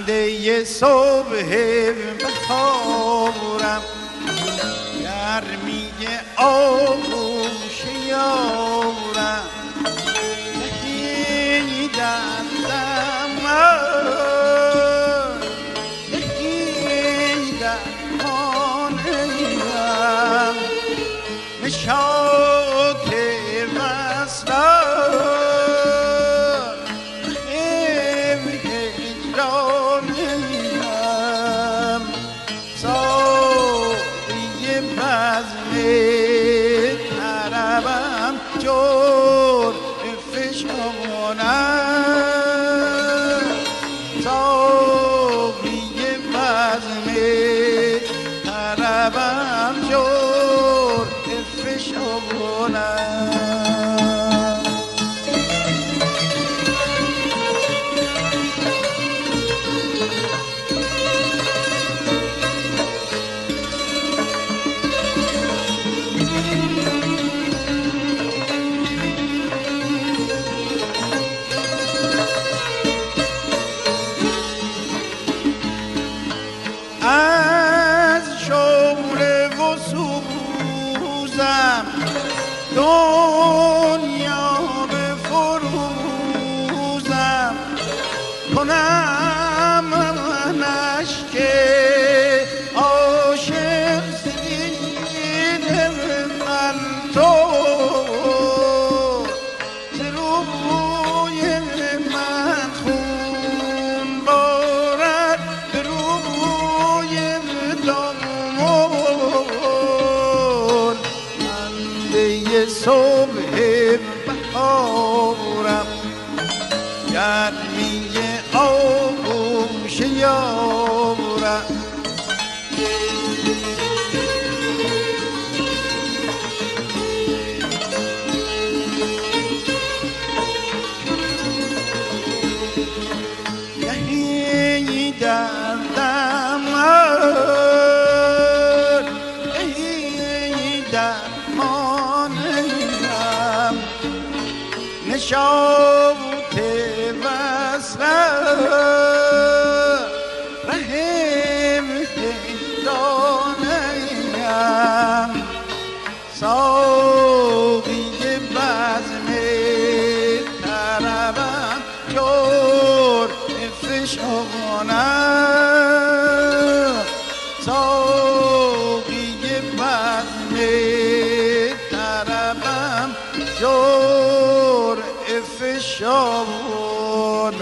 خنده صبح بهارم گرمی آغوش فشانم ساقی بزم طربم جور دنیا به فروزم. کنم منش که عاشق سیده من تو صبح بهارم گرمی آغوش یارم گهی دردم گهی نشاط وصل شبونه.